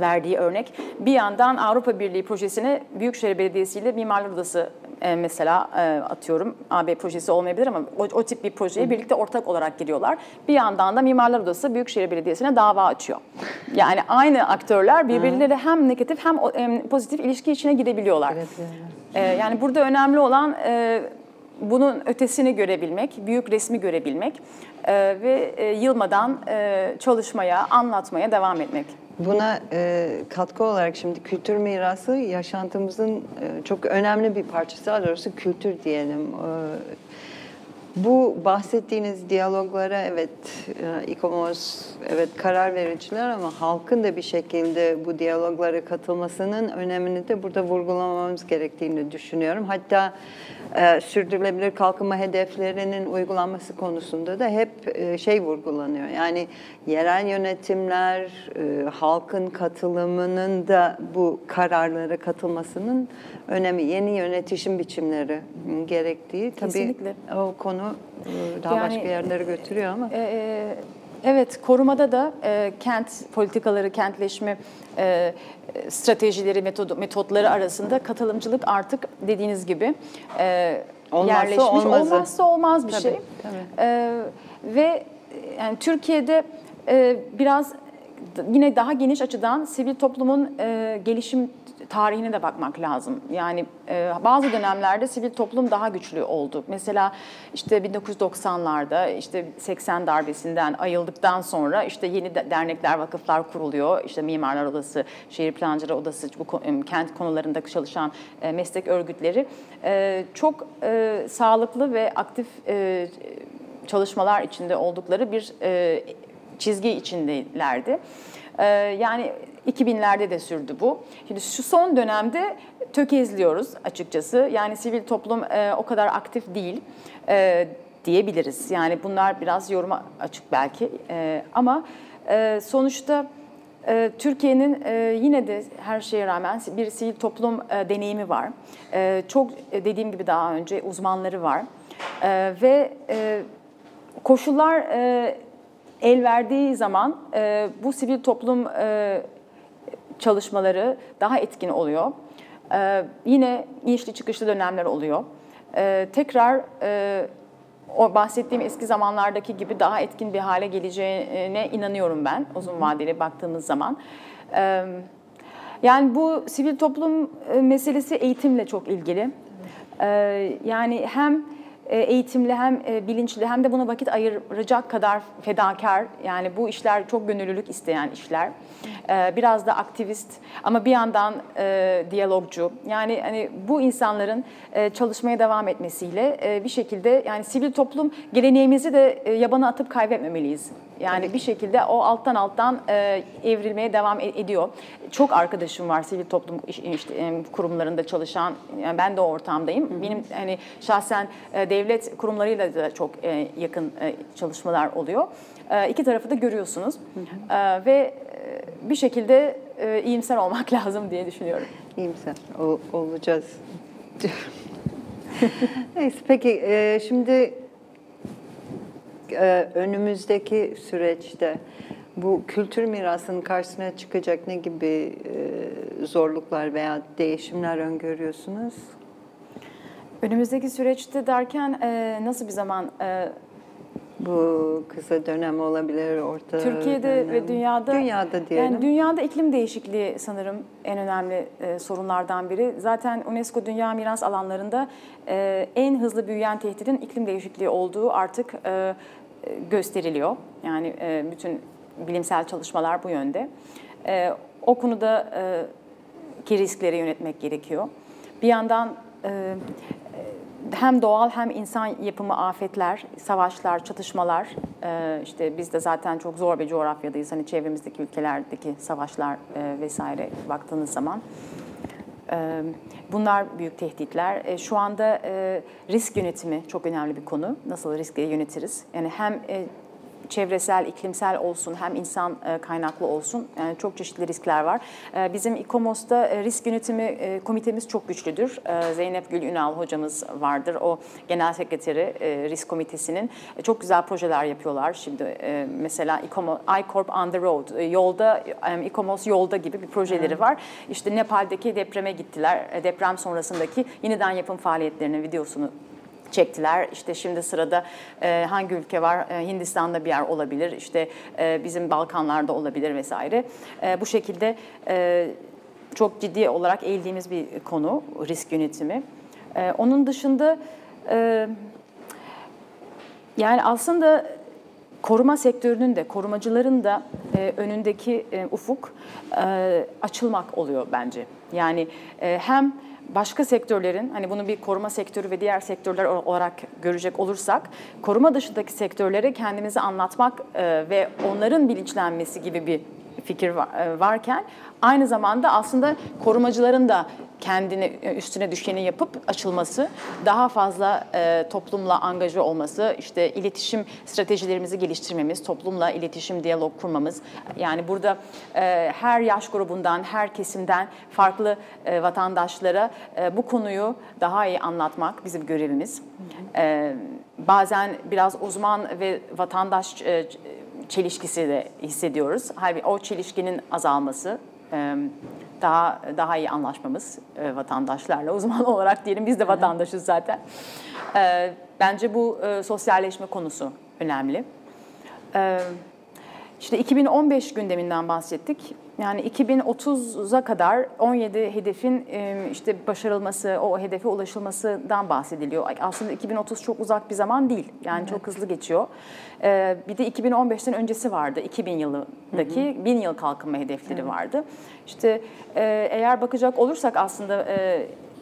verdiği örnek. Bir yandan Avrupa Birliği projesini Büyükşehir Belediyesi ile Mimarlar Odası e, mesela e, atıyorum AB projesi olmayabilir ama o, o tip bir projeye birlikte ortak olarak giriyorlar. Bir yandan da Mimarlar Odası Büyükşehir Belediyesi'ne dava açıyor. Yani aynı aktörler birbirleriyle hem negatif hem e, pozitif ilişki içine girebiliyorlar. Evet. yani burada önemli olan bunun ötesini görebilmek, büyük resmi görebilmek ve yılmadan çalışmaya, anlatmaya devam etmek. Buna e, katkı olarak şimdi kültür mirası yaşantımızın e, çok önemli bir parçası. Daha doğrusu kültür diyelim. E, bu bahsettiğiniz diyaloglara evet e, İKOMOS, evet karar vericiler ama halkın da bir şekilde bu diyaloglara katılmasının önemini de burada vurgulamamız gerektiğini düşünüyorum. Hatta e, sürdürülebilir kalkınma hedeflerinin uygulanması konusunda da hep e, şey vurgulanıyor. Yani yerel yönetimler, e, halkın katılımının da bu kararlara katılmasının önemi, yeni yönetişim biçimleri gerektiği. Tabii Kesinlikle. o konu e, daha yani, başka yerlere götürüyor ama. E, e, Evet, korumada da e, kent politikaları, kentleşme e, stratejileri, metodu, metotları arasında katılımcılık artık dediğiniz gibi e, olmazsa yerleşmiş. Olmazı. Olmazsa olmaz bir tabii, şey. Tabii. E, ve yani Türkiye'de e, biraz yine daha geniş açıdan sivil toplumun e, gelişim tarihine de bakmak lazım. Yani e, bazı dönemlerde sivil toplum daha güçlü oldu. Mesela işte 1990'larda işte 80 darbesinden ayıldıktan sonra işte yeni dernekler, vakıflar kuruluyor. İşte Mimarlar Odası, Şehir Plancıları Odası, bu kent konularında çalışan e, meslek örgütleri e, çok e, sağlıklı ve aktif e, çalışmalar içinde oldukları bir e, çizgi içindelerdi. E, yani 2000'lerde de sürdü bu. Şimdi şu son dönemde tökezliyoruz açıkçası. Yani sivil toplum e, o kadar aktif değil e, diyebiliriz. Yani bunlar biraz yoruma açık belki e, ama sonuçta Türkiye'nin yine de her şeye rağmen bir sivil toplum deneyimi var. Çok dediğim gibi daha önce uzmanları var ve koşullar el verdiği zaman e, bu sivil toplum e, çalışmaları daha etkin oluyor. Ee, yine inişli çıkışlı dönemler oluyor. Ee, tekrar e, o bahsettiğim eski zamanlardaki gibi daha etkin bir hale geleceğine inanıyorum ben uzun vadeli baktığımız zaman. Ee, yani bu sivil toplum e, meselesi eğitimle çok ilgili. Ee, yani hem e, eğitimli hem e, bilinçli hem de buna vakit ayıracak kadar fedakar yani bu işler çok gönüllülük isteyen işler. E, biraz da aktivist ama bir yandan diyalogcu. Yani hani bu insanların çalışmaya devam etmesiyle bir şekilde yani sivil toplum geleneğimizi de yabana atıp kaybetmemeliyiz. Yani bir şekilde o alttan alttan e, evrilmeye devam e, ediyor. Çok arkadaşım var sivil toplum işte, kurumlarında çalışan. Yani ben de o ortamdayım. Hı hı. Benim hani şahsen e, devlet kurumlarıyla da çok e, yakın e, çalışmalar oluyor. E, iki tarafı da görüyorsunuz. Hı hı. E, ve e, bir şekilde e, iyimser olmak lazım diye düşünüyorum. İyimser o, olacağız. Neyse peki e, şimdi önümüzdeki süreçte bu kültür mirasının karşısına çıkacak ne gibi e, zorluklar veya değişimler öngörüyorsunuz? Önümüzdeki süreçte derken e, nasıl bir zaman bu kısa dönem olabilir, orta Türkiye'de dönem. ve dünyada dünyada diyelim. Yani dünyada iklim değişikliği sanırım en önemli e, sorunlardan biri. Zaten UNESCO Dünya Miras alanlarında e, en hızlı büyüyen tehdidin iklim değişikliği olduğu artık e, gösteriliyor. Yani e, bütün bilimsel çalışmalar bu yönde. E, o konuda e, ki riskleri yönetmek gerekiyor. Bir yandan e, hem doğal hem insan yapımı afetler, savaşlar, çatışmalar, e, işte biz de zaten çok zor bir coğrafyadayız. Hani çevremizdeki ülkelerdeki savaşlar e, vesaire baktığınız zaman. E, bunlar büyük tehditler. E, şu anda risk yönetimi çok önemli bir konu. Nasıl riskleri yönetiriz? Yani hem çevresel, iklimsel olsun hem insan e, kaynaklı olsun yani çok çeşitli riskler var. E, bizim İKOMOS'ta e, risk yönetimi komitemiz çok güçlüdür. Zeynep Gül Ünal hocamız vardır. O genel sekreteri risk komitesinin. Çok güzel projeler yapıyorlar. Şimdi mesela iCorp on the road, yolda, İKOMOS yolda gibi bir projeleri var. İşte Nepal'deki depreme gittiler. Deprem sonrasındaki yeniden yapım faaliyetlerinin videosunu çektiler. İşte şimdi sırada e, hangi ülke var? E, Hindistan'da bir yer olabilir. İşte e, bizim Balkanlarda olabilir vesaire. E, bu şekilde e, çok ciddi olarak eğildiğimiz bir konu risk yönetimi. E, onun dışında e, yani aslında koruma sektörünün de korumacıların da e, önündeki e, ufuk e, açılmak oluyor bence. Yani e, hem başka sektörlerin hani bunu bir koruma sektörü ve diğer sektörler olarak görecek olursak koruma dışındaki sektörlere kendimizi anlatmak e, ve onların bilinçlenmesi gibi bir fikir e, varken aynı zamanda aslında korumacıların da kendini e, üstüne düşeni yapıp açılması, daha fazla e, toplumla angaja olması, işte iletişim stratejilerimizi geliştirmemiz, toplumla iletişim, diyalog kurmamız. Yani burada e, her yaş grubundan, her kesimden farklı e, vatandaşlara e, bu konuyu daha iyi anlatmak bizim görevimiz. E, bazen biraz uzman ve vatandaş e, çelişkisi de hissediyoruz. Halbuki o çelişkinin azalması, daha daha iyi anlaşmamız vatandaşlarla uzman olarak diyelim biz de vatandaşız zaten. Bence bu sosyalleşme konusu önemli. İşte 2015 gündeminden bahsettik. Yani 2030'a kadar 17 hedefin işte başarılması, o hedefe ulaşılmasından bahsediliyor. Aslında 2030 çok uzak bir zaman değil. Yani çok hızlı geçiyor. Bir de 2015'ten öncesi vardı. 2000 yılındaki 1000 yıl kalkınma hedefleri vardı. İşte eğer bakacak olursak aslında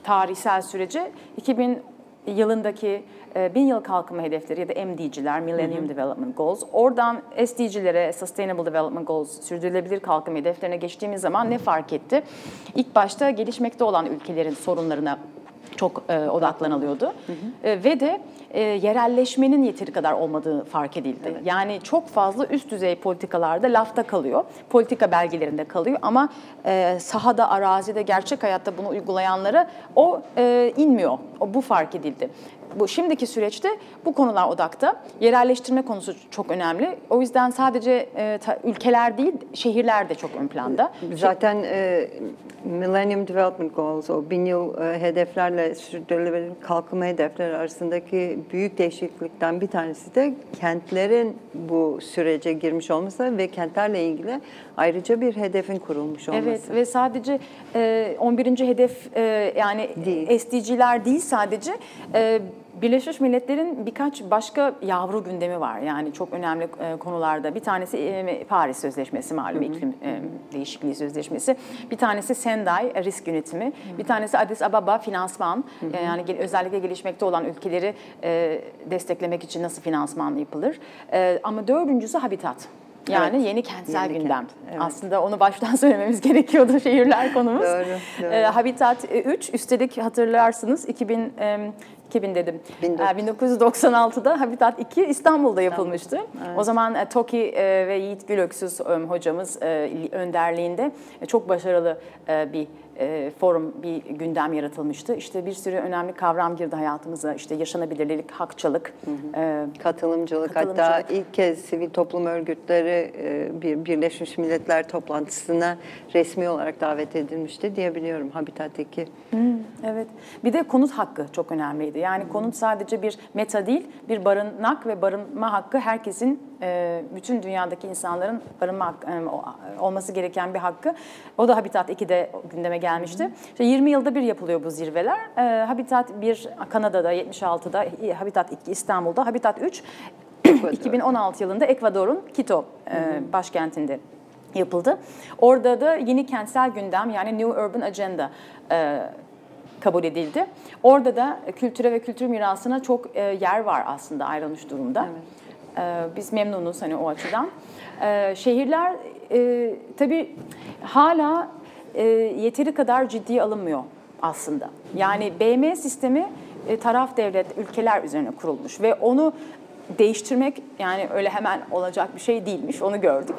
tarihsel sürece 2000 yılındaki e, bin yıl kalkınma hedefleri ya da MDG'ler, Millennium Development Goals. Oradan SDG'lere, Sustainable Development Goals, sürdürülebilir kalkınma hedeflerine geçtiğimiz zaman ne fark etti? İlk başta gelişmekte olan ülkelerin sorunlarına çok e, odaklanılıyordu. E, ve de e, yerelleşmenin yeteri kadar olmadığı fark edildi. Yani çok fazla üst düzey politikalarda lafta kalıyor. Politika belgelerinde kalıyor ama e, sahada, arazide, gerçek hayatta bunu uygulayanlara o e, inmiyor. O bu fark edildi. Bu şimdiki süreçte bu konular odakta. Yerelleştirme konusu çok önemli. O yüzden sadece e, ta- ülkeler değil, şehirler de çok ön planda. Zaten e, Millennium Development Goals, o bin yıl e, hedeflerle sürdürülebilir kalkınma hedefleri arasındaki büyük değişiklikten bir tanesi de kentlerin bu sürece girmiş olması ve kentlerle ilgili ayrıca bir hedefin kurulmuş olması. Evet ve sadece e, 11. hedef e, yani Değil. SDG'ler değil sadece e, Birleşmiş Milletler'in birkaç başka yavru gündemi var. Yani çok önemli e, konularda. Bir tanesi e, Paris Sözleşmesi malum iklim e, değişikliği sözleşmesi. Bir tanesi Sendai risk yönetimi. Bir tanesi Addis Ababa finansman. Yani özellikle gelişmekte olan ülkeleri desteklemek için nasıl finansman yapılır. Ama dördüncüsü habitat. Yani Evet. yeni kentsel Yeni kent, gündem. evet. Aslında onu baştan söylememiz gerekiyordu şehirler konumuz. Doğru, doğru. Habitat 3 üstelik hatırlarsınız 2000 e, 2000 dedim. 1900. Ee, 1996'da Habitat 2 İstanbul'da yapılmıştı. O zaman e, Toki e, ve Yiğit Gülöksüz e, hocamız önderliğinde çok başarılı bir e, forum, bir gündem yaratılmıştı. İşte bir sürü önemli kavram girdi hayatımıza. İşte yaşanabilirlik, hakçılık, e, Katılımcılık, hatta Katılımcılık. ilk kez sivil toplum örgütleri e, bir Birleşmiş Milletler toplantısına resmi olarak davet edilmişti diyebiliyorum Habitat 2. Evet. Bir de konut hakkı çok önemliydi. Yani konut sadece bir meta değil, bir barınak ve barınma hakkı herkesin, e, bütün dünyadaki insanların barınma hakkı, e, olması gereken bir hakkı. O da Habitat 2'de gündeme gelmişti. İşte 20 yılda bir yapılıyor bu zirveler. E, Habitat 1 Kanada'da, 76'da, Habitat 2 İstanbul'da, Habitat 3 2016 yılında Ekvador'un Quito e, başkentinde yapıldı. Orada da yeni kentsel gündem yani New Urban Agenda e, kabul edildi. Orada da kültüre ve kültür mirasına çok e, yer var aslında ayrılmış durumda. E, biz memnunuz hani o açıdan. E, şehirler e, tabii hala e, yeteri kadar ciddiye alınmıyor aslında. Yani BM sistemi e, taraf devlet ülkeler üzerine kurulmuş ve onu değiştirmek yani öyle hemen olacak bir şey değilmiş onu gördük.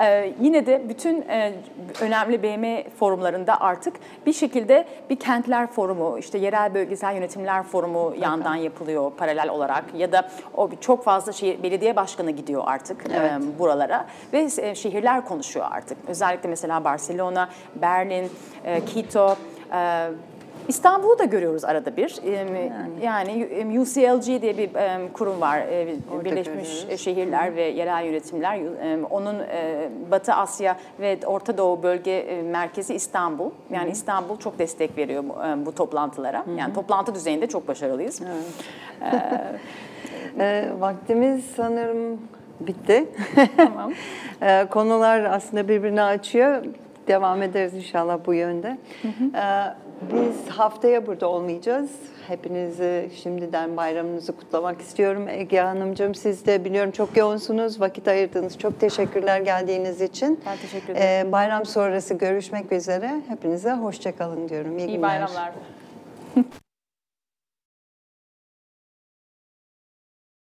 Ee, yine de bütün e, önemli BM forumlarında artık bir şekilde bir kentler forumu, işte yerel bölgesel yönetimler forumu yandan yapılıyor paralel olarak ya da o çok fazla şehir belediye başkanı gidiyor artık e, Evet. buralara ve e, şehirler konuşuyor artık. Özellikle mesela Barcelona, Berlin, e, Quito, e, İstanbul'u da görüyoruz arada bir. Ee, Yani, UCLG diye bir kurum var. Ee, Orada Birleşmiş görüyoruz. Şehirler ve Yerel Yönetimler. Onun e, Batı Asya ve Orta Doğu bölge e, merkezi İstanbul. Yani İstanbul çok destek veriyor bu, toplantılara. Yani toplantı düzeyinde çok başarılıyız. E, vaktimiz sanırım bitti. Tamam. E, konular aslında birbirini açıyor. Devam ederiz inşallah bu yönde. E, biz haftaya burada olmayacağız. Hepinizi şimdiden bayramınızı kutlamak istiyorum. Ege Hanımcığım siz de biliyorum çok yoğunsunuz. Vakit ayırdınız. Çok teşekkürler geldiğiniz için. Ben teşekkür ederim. E, bayram sonrası görüşmek üzere. Hepinize hoşçakalın diyorum. İyi, İyi günler. bayramlar.